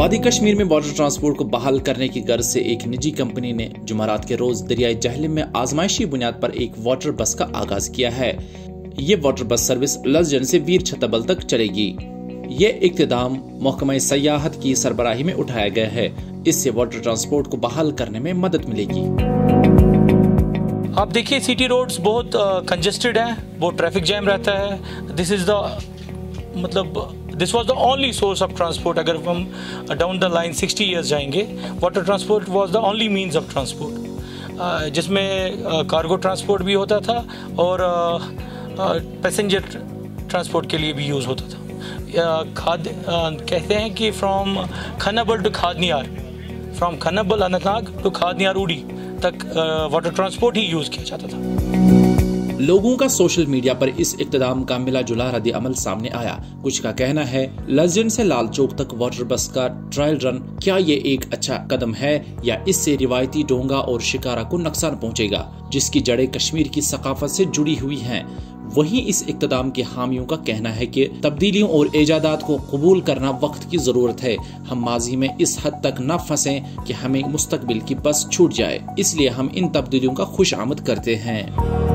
वादी कश्मीर में water transport को बहाल करने की गर्ज से एक निजी कंपनी ने जुमारात के रोज दरियाई जहलिम में आजमाइशी बुनियाद पर एक वाटर बस का आगाज़ किया है। ये वाटर बस सर्विस लजन से वीर छतबल तक चलेगी। ये इकतदाम महकमा सयाहत की सरबराही में उठाया गया है। इससे वाटर ट्रांसपोर्ट को बहाल करने में मदद मिलेगी। आप देखिए सिटी रोड्स बहुत कंजेस्टेड है, बहुत ट्रैफ़िक जैम रहता है। दिस इज़ द मतलब this was the only source of transport अगर हम down the line sixty years जाएँगे water transport was the only means of transport जिसमें कार्गो uh, ट्रांसपोर्ट भी होता था और पैसेंजर uh, ट्रांसपोर्ट uh, के लिए भी यूज़ होता था. खाद कहते हैं कि from Khanabal to Khadniyar from Khanabal Anantnag to Khadniyar Uri तक वाटर ट्रांसपोर्ट ही यूज़ किया जाता था. लोगों का सोशल मीडिया पर इस इकदाम का मिला जुला रद्द अमल सामने आया। कुछ का कहना है, लजन से लाल चौक तक वाटर बस का ट्रायल रन, क्या ये एक अच्छा कदम है या इससे रिवायती डोंगा और शिकारा को नुकसान पहुंचेगा, जिसकी जड़ें कश्मीर की सकाफत से जुड़ी हुई हैं? वहीं इस इकदाम के हामियों का कहना है कि तब्दीलियों और ईजादात को कबूल करना वक्त की ज़रूरत है। हम माजी में इस हद तक न फंसे कि हमें मुस्तकबिल की बस छूट जाए। इसलिए हम इन तब्दीलियों का खुश आमद करते हैं।